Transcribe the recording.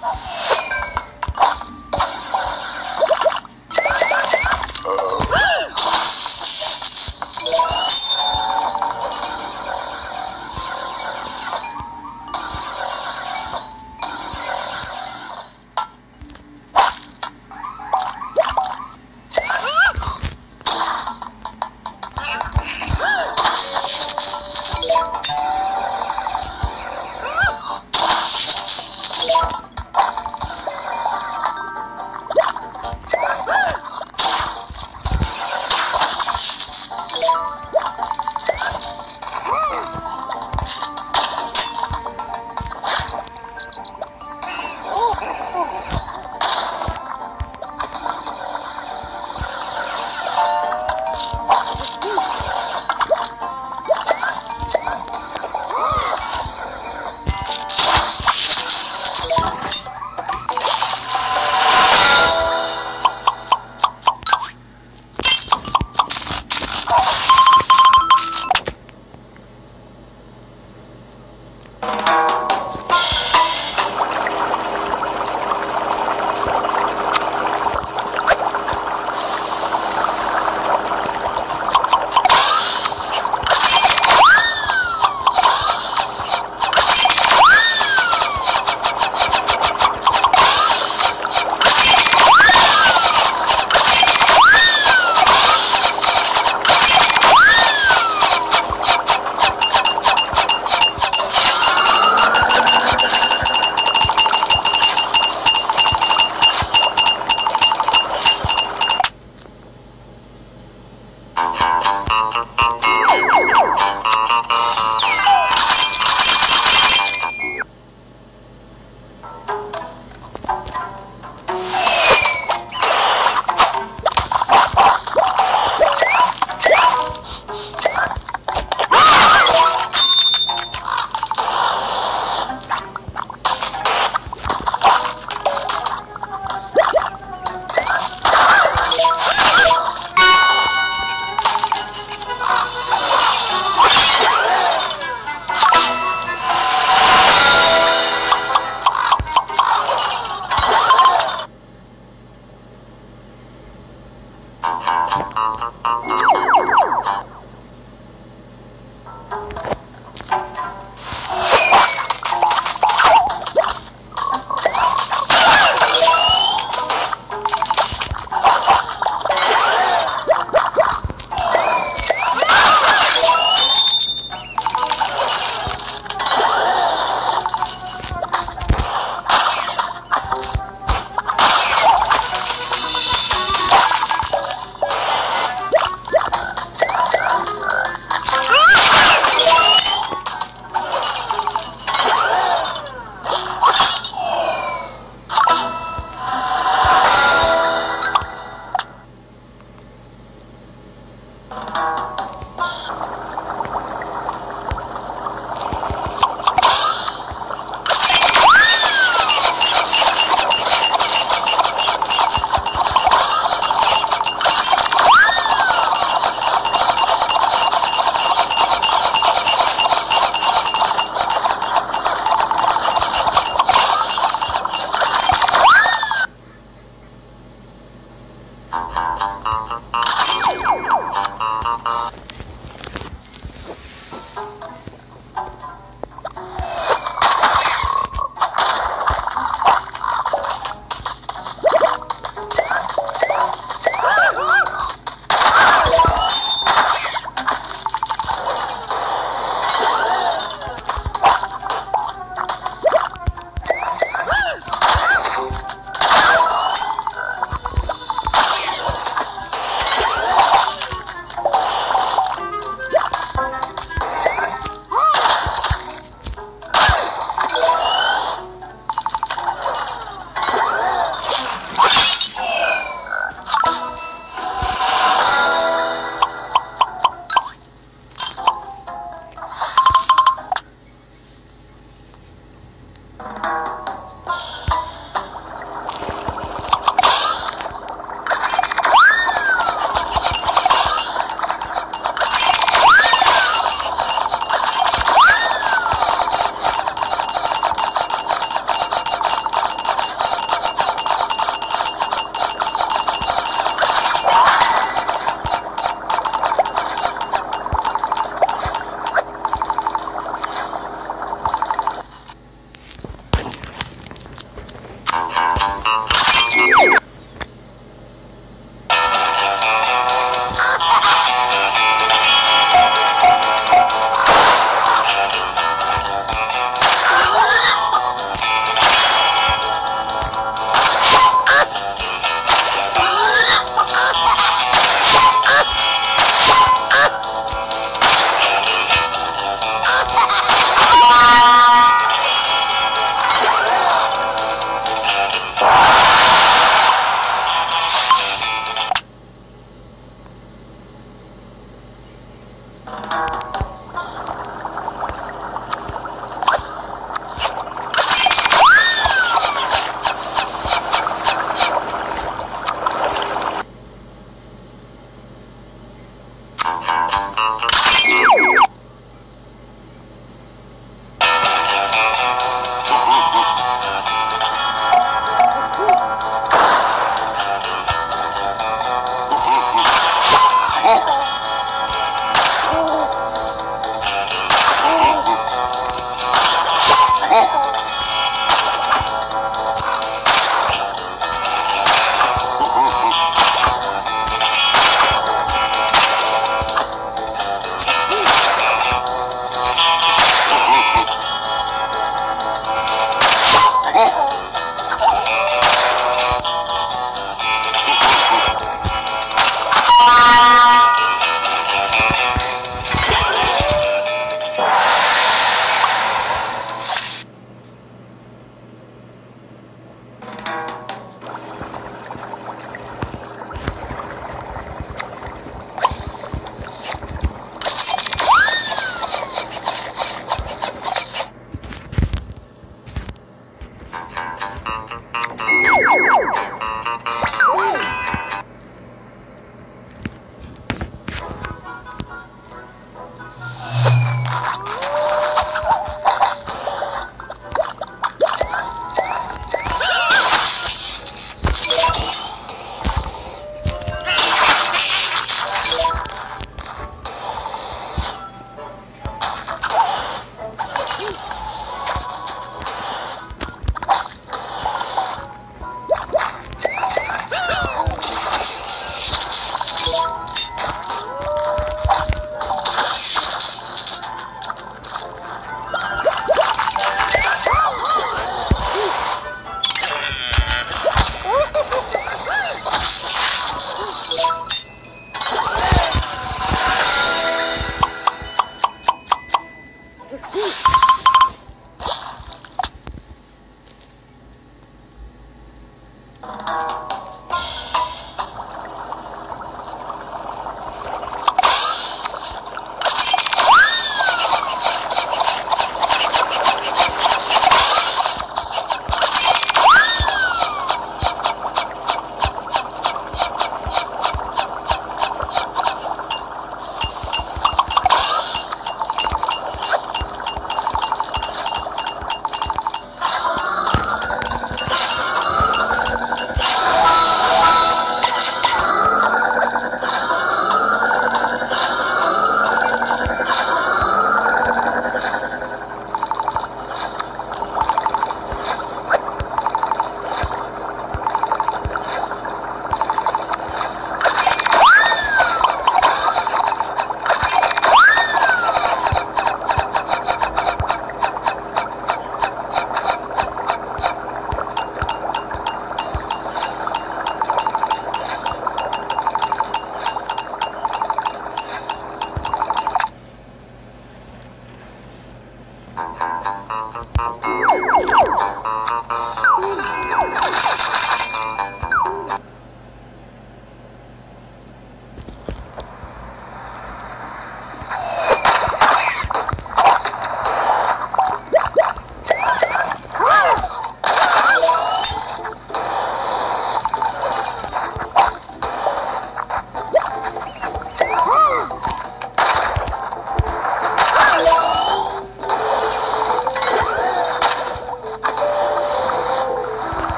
Bye.